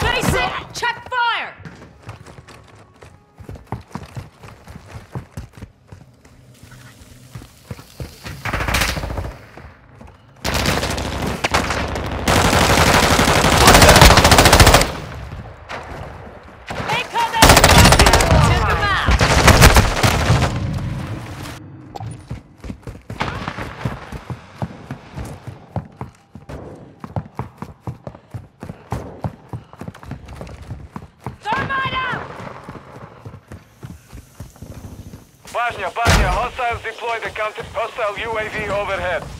Basic! Bajnia, Bajnia, hostiles deployed the counter... Hostile UAV overhead.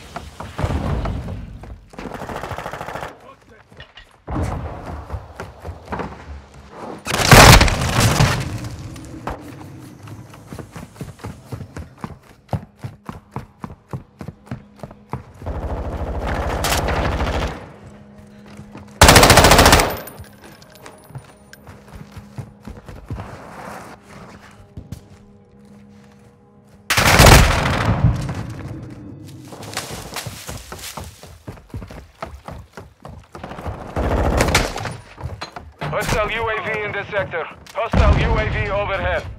sector. Hostile UAV overhead.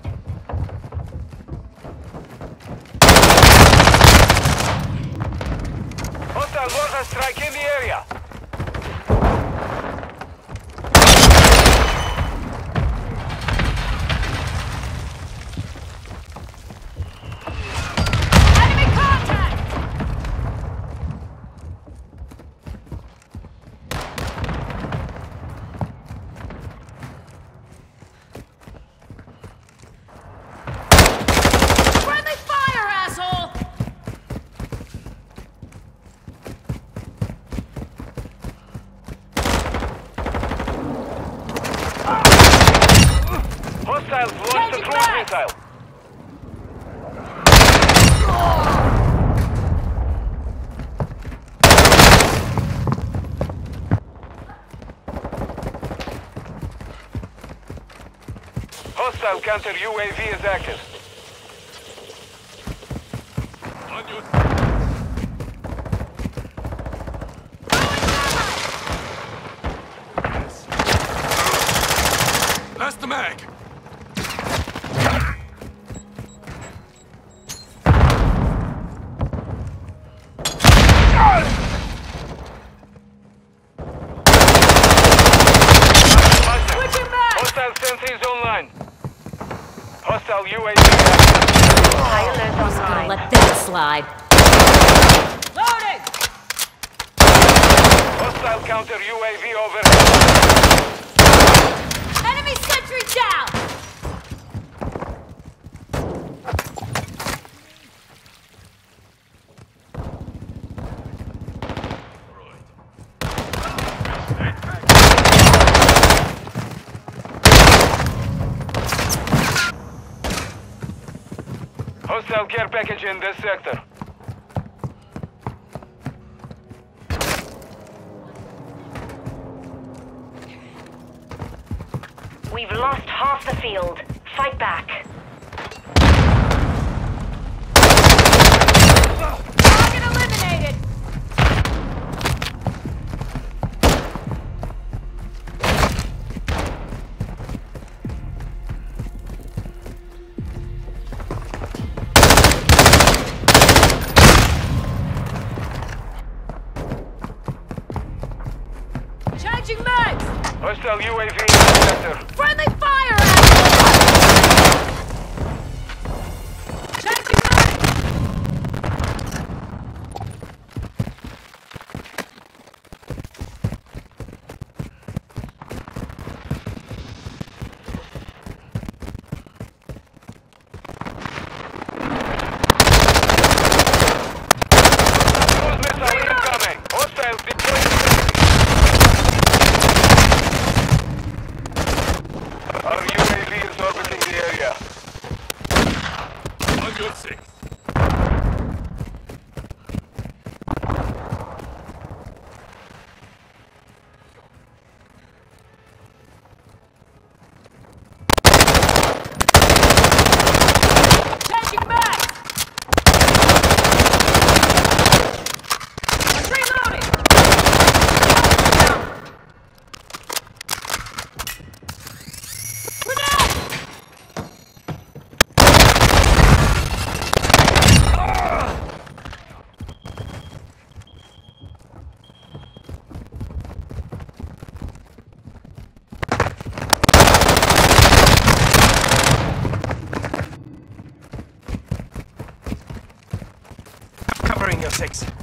counter UAV is active. package in this sector. We've lost half the field. Fight back. Hostile UAV Tango 6.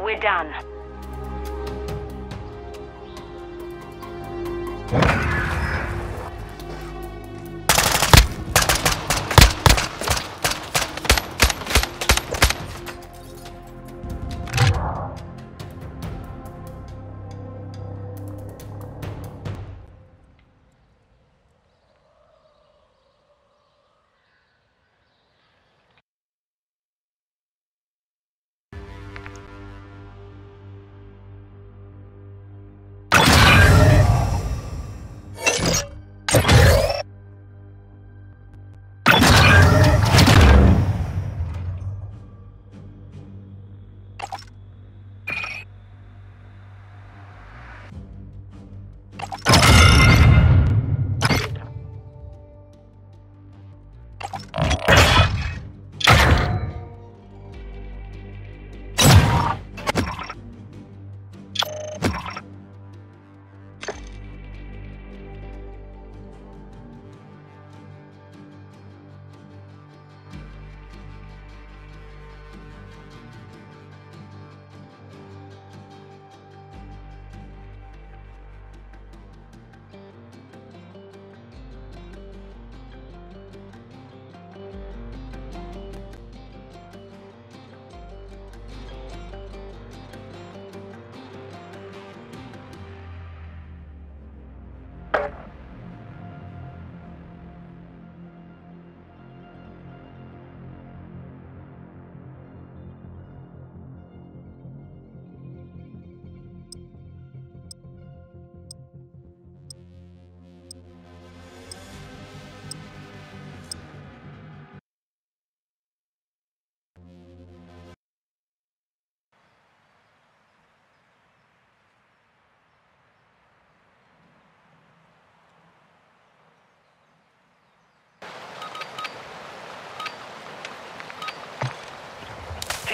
We're done.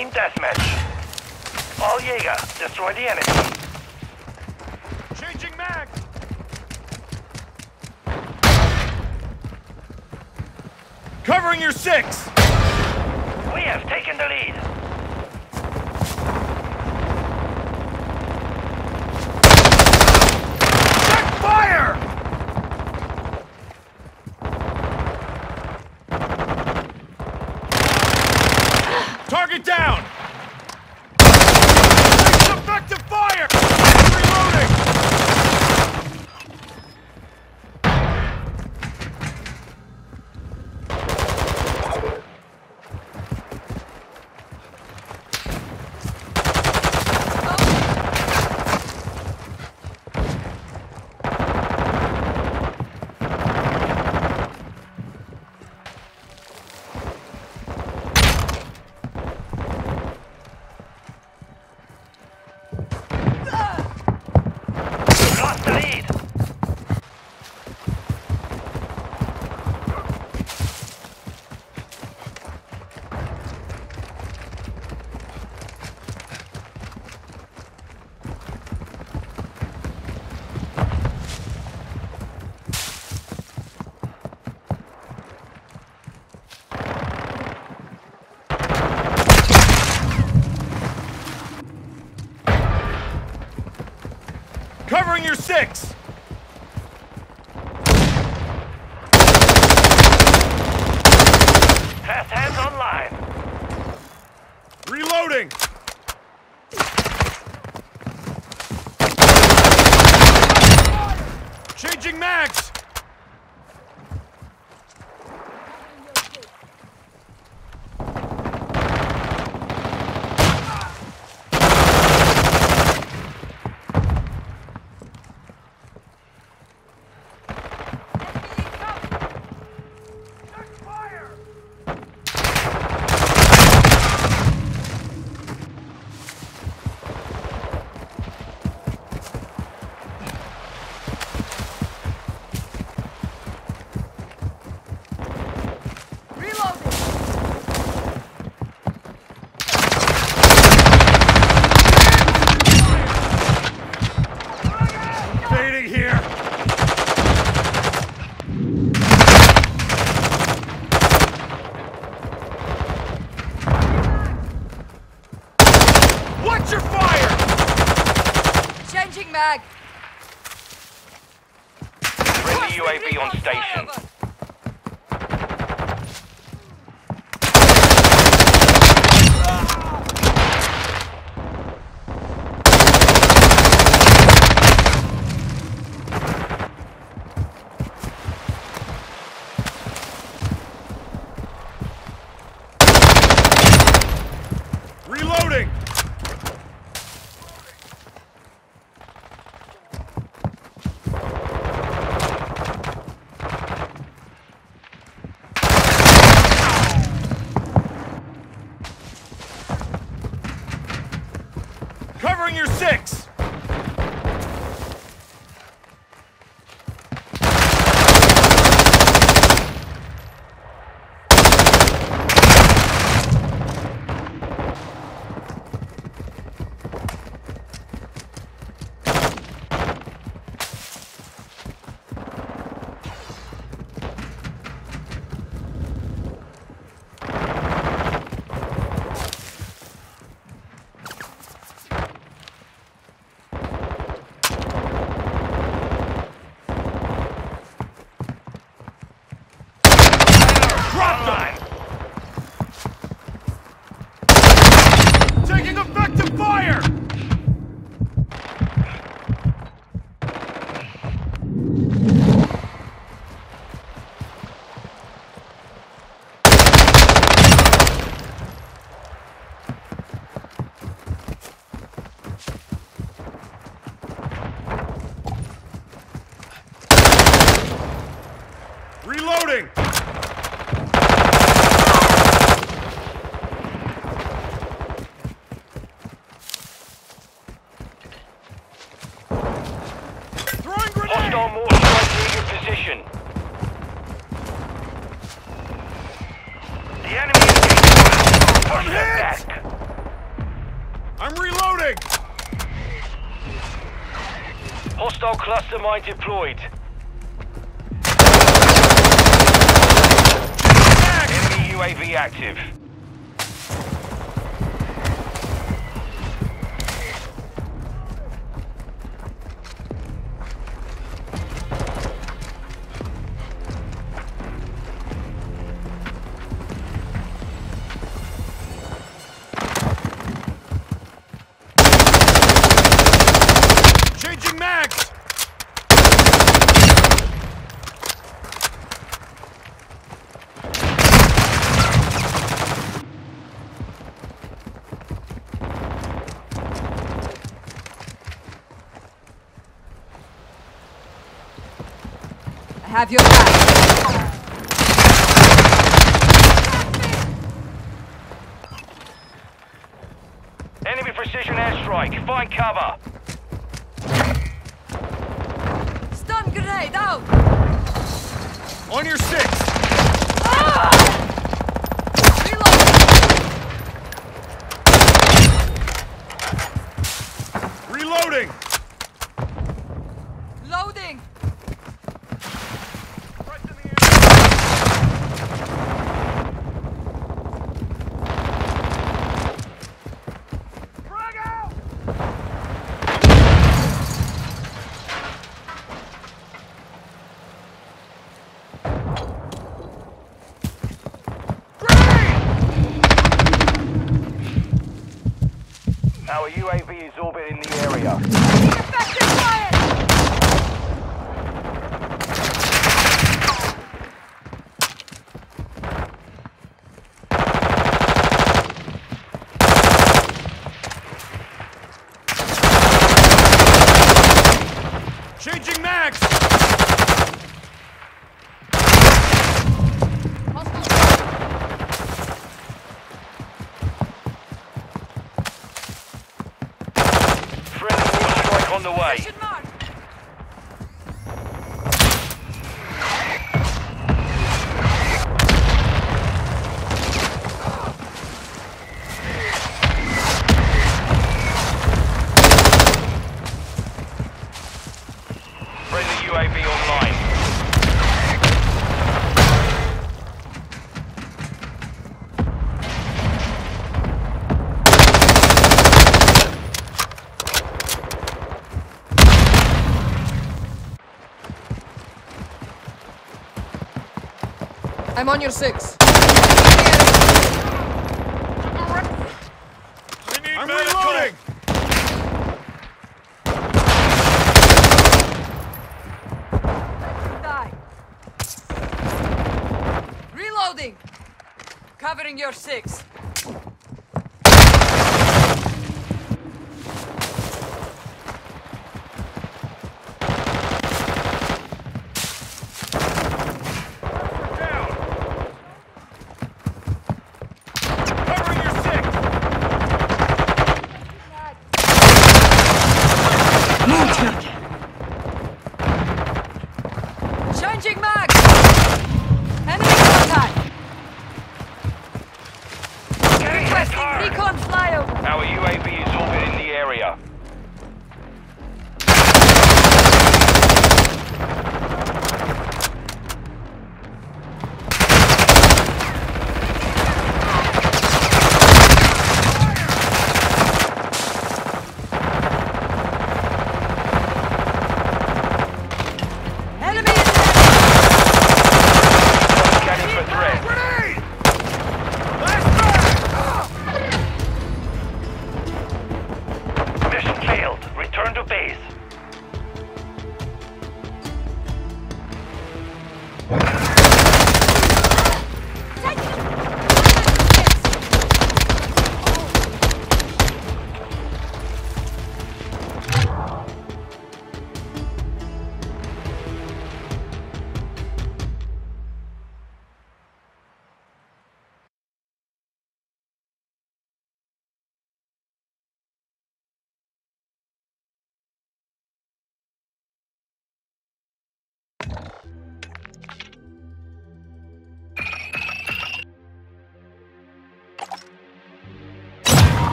Team deathmatch. All Jaeger, destroy the enemy. Changing mag! Covering your six! We have taken the lead. Changing mag. Friendly UAV on station. Reloading! Throwing grenade! Hostile mortar strike near your position. The enemy is getting I'm hit! Back. I'm reloading! Hostile cluster mine deployed. active. Reloading! Loading! I'm on your six. I'm reloading! Reloading! Covering your six.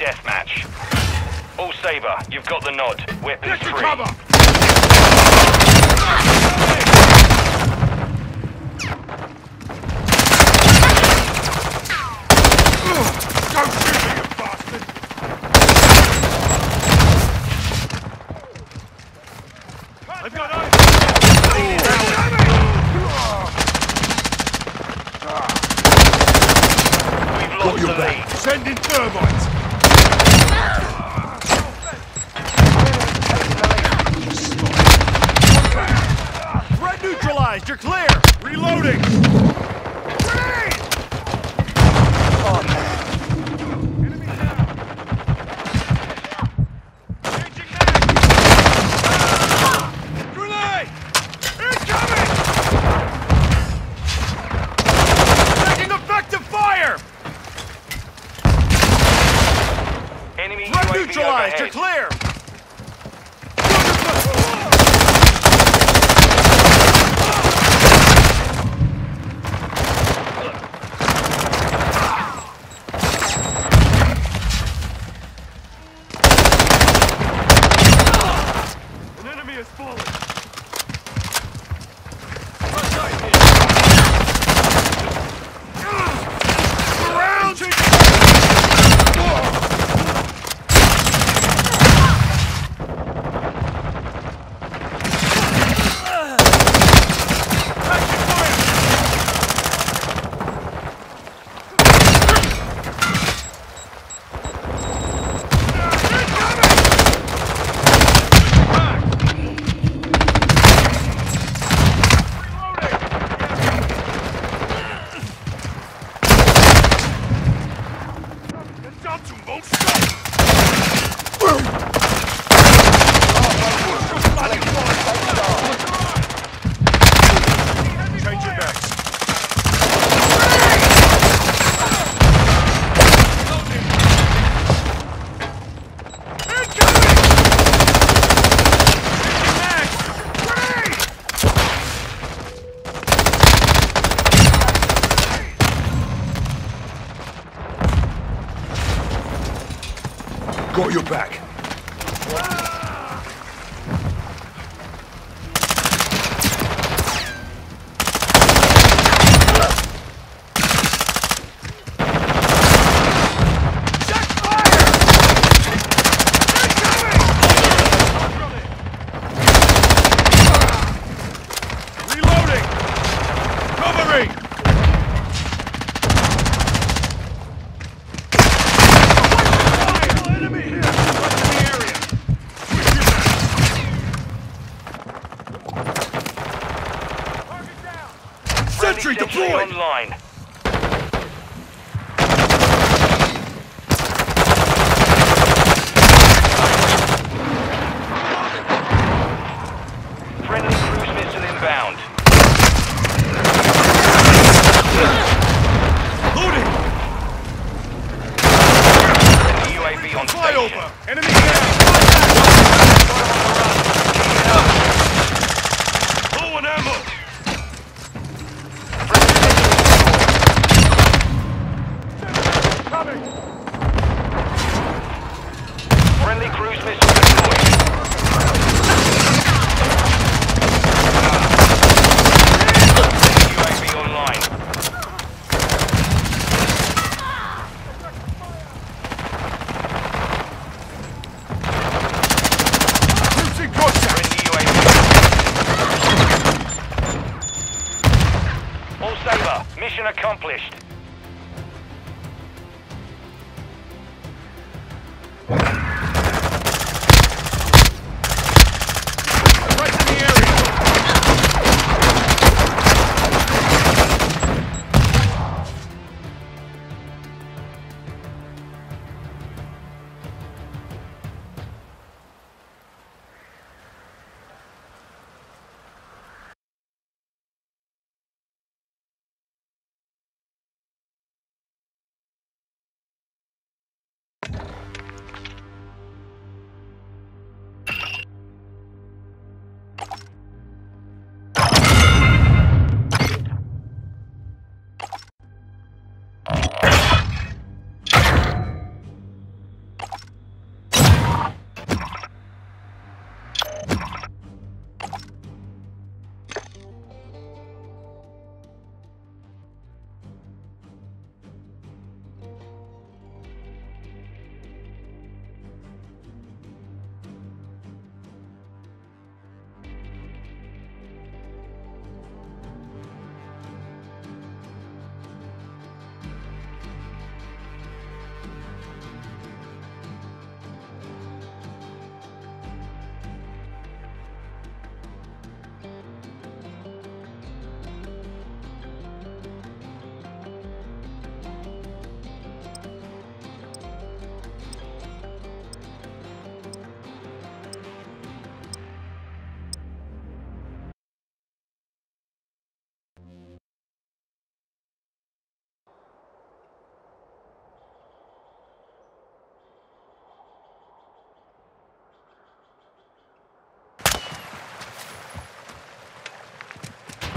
deathmatch. All Saber, you've got the nod. Weapons free. Cover. Thanks.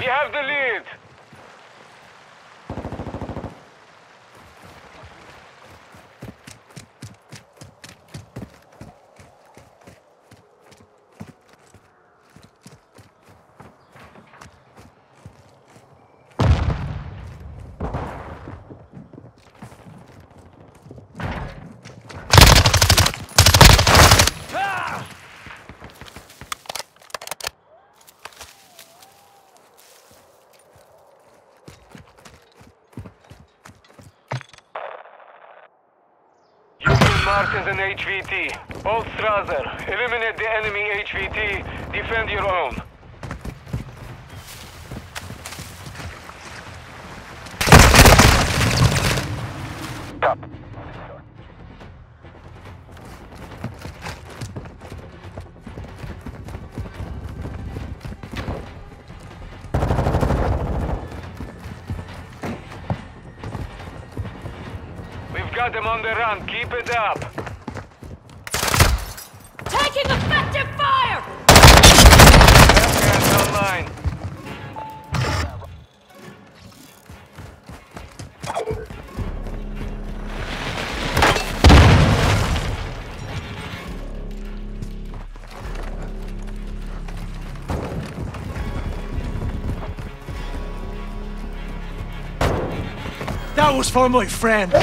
We have the lead. You've been marked as an HVT. Old Strasser, eliminate the enemy HVT. Defend your own. Got them on the run. Keep it up. Taking effective fire! Afghans online. That was for my friend.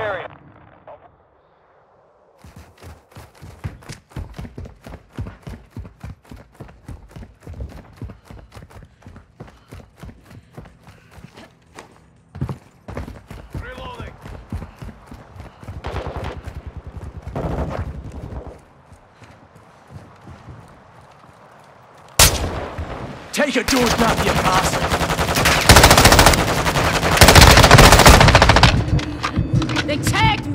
Area. Take a door map, you bastard. They tagged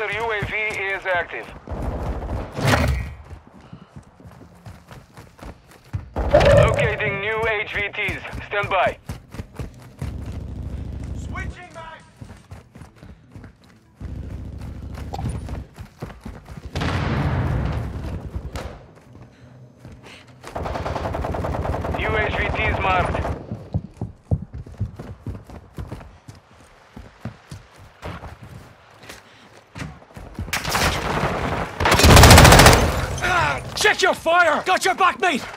Counter UAV is active. Got your back, mate!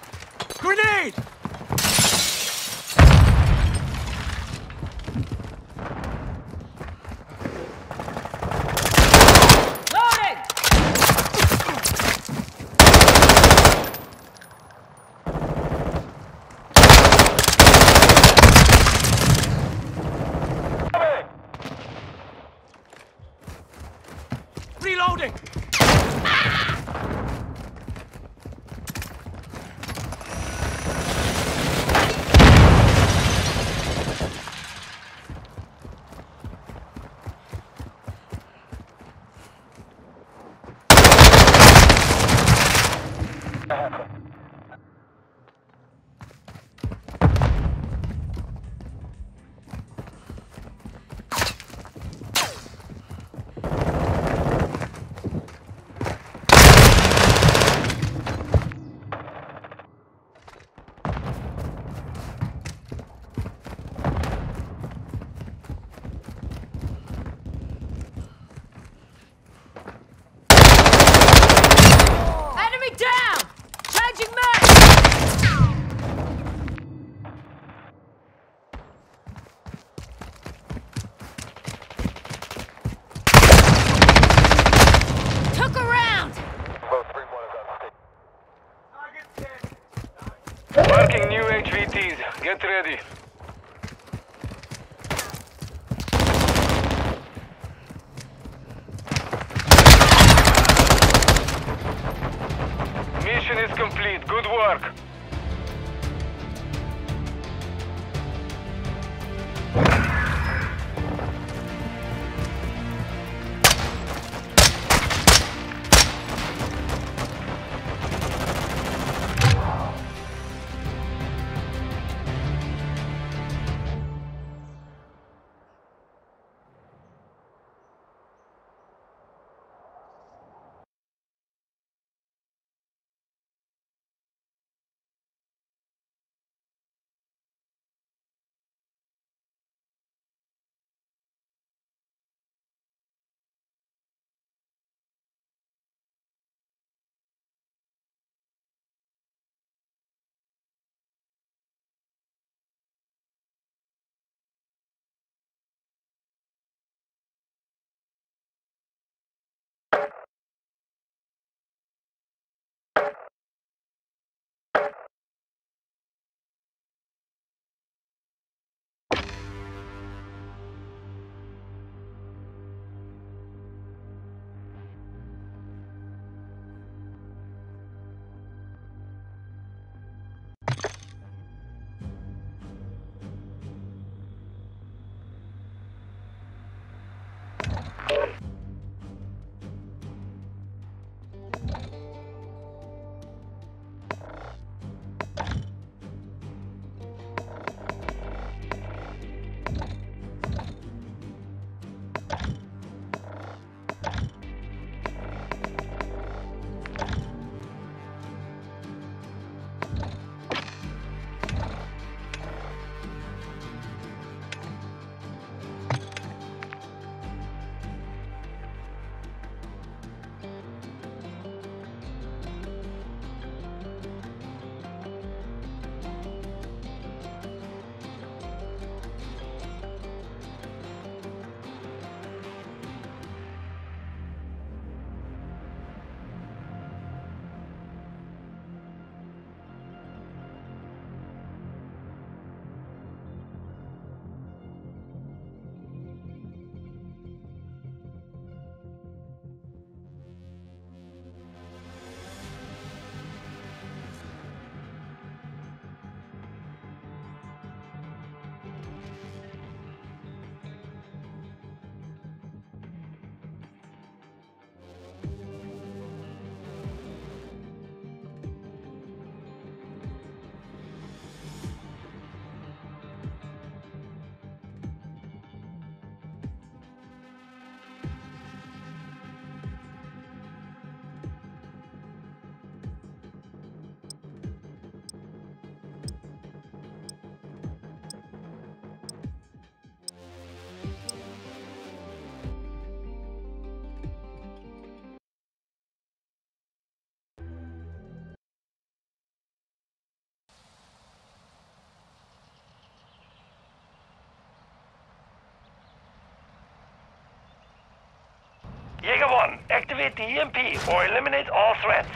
Get ready. Jaeger 1, activate the EMP or eliminate all threats.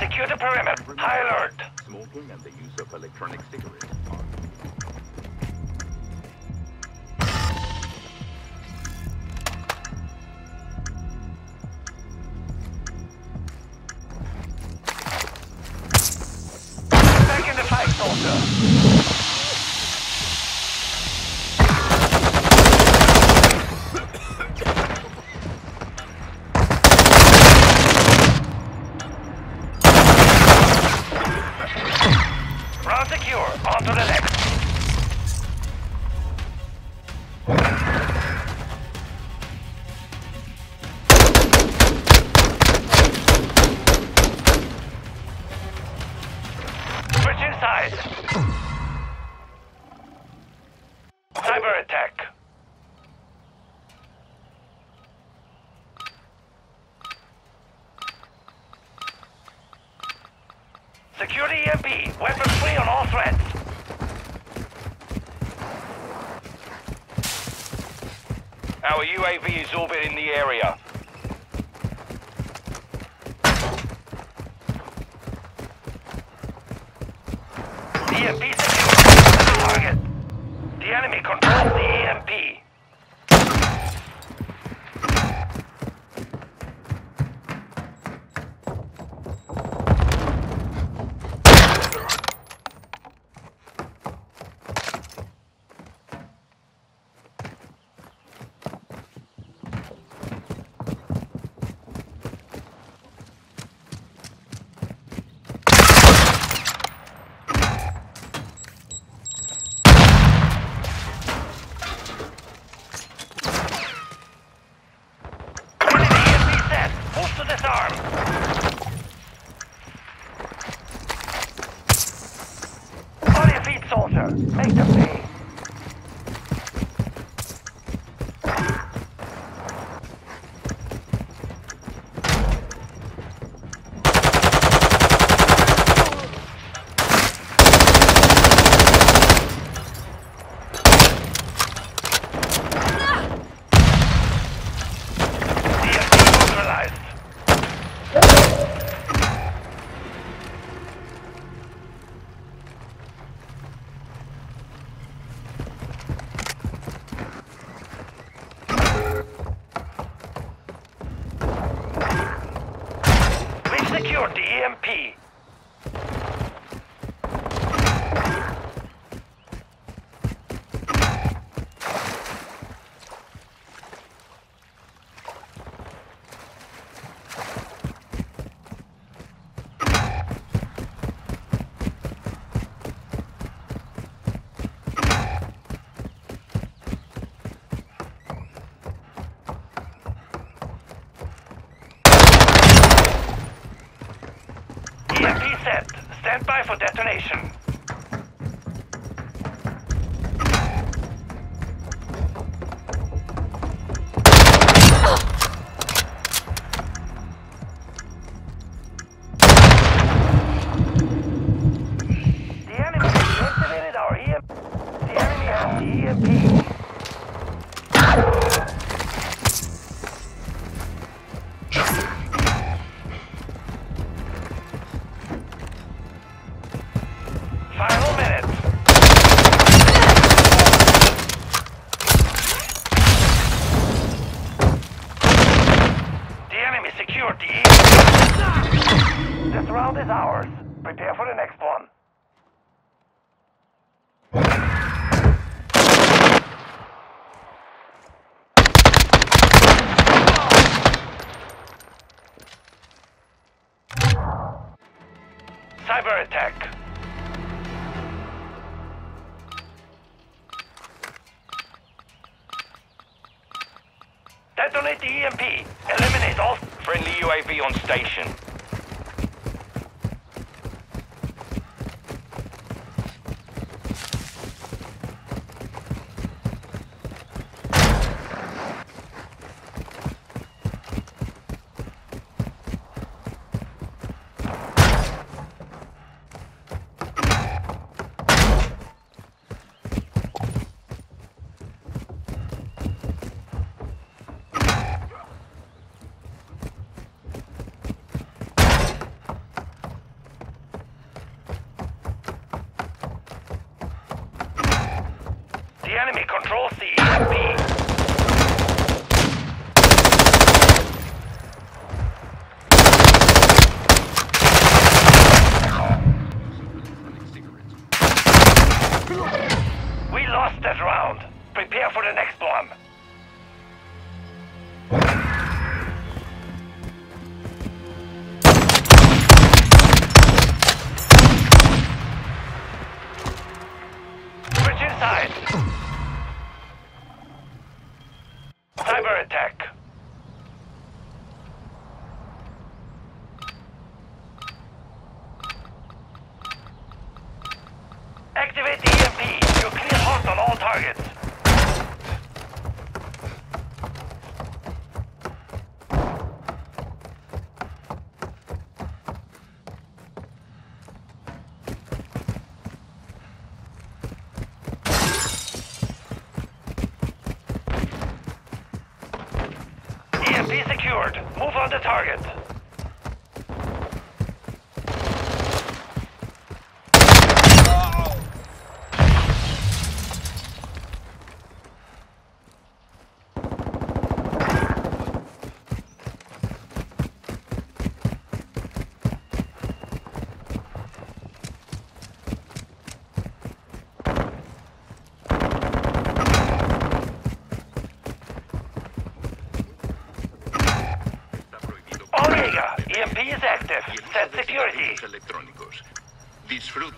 Secure the perimeter. High alert. Smoking and the use of electronic cigarettes Is orbiting the area.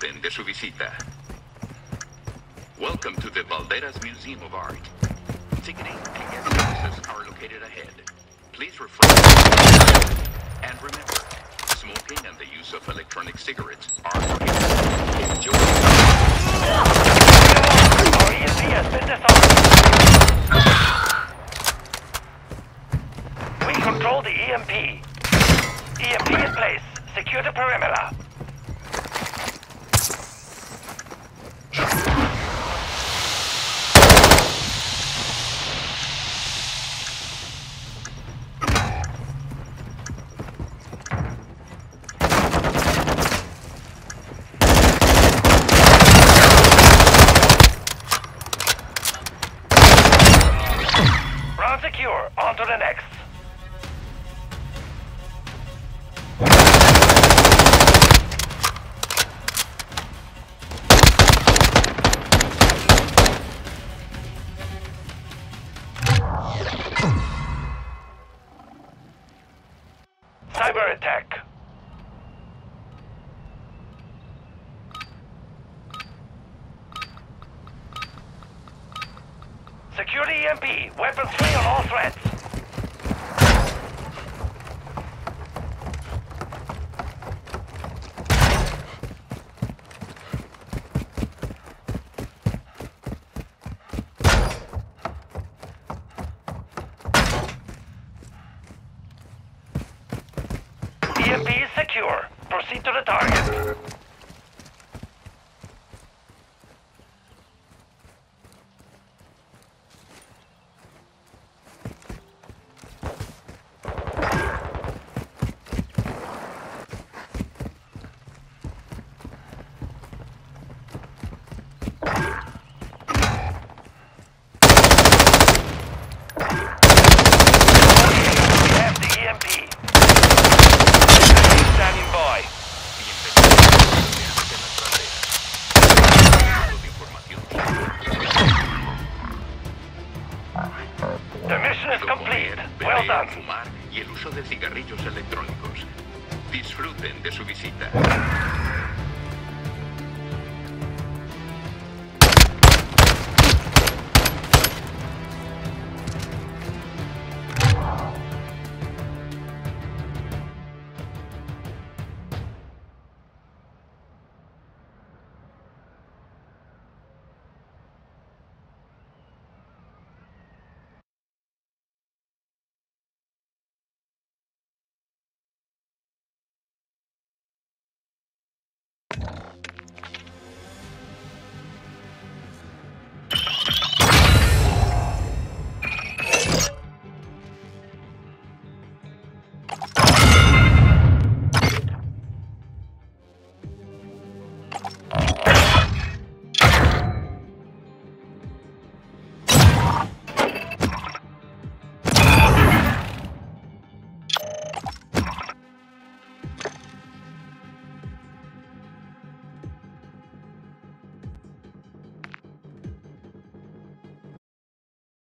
disfruten de su visita. Welcome to the Valderas Museum of Art. Ticketing and guest services are located ahead. Please refrain and remember, smoking and the use of electronic cigarettes are prohibited. Enjoy.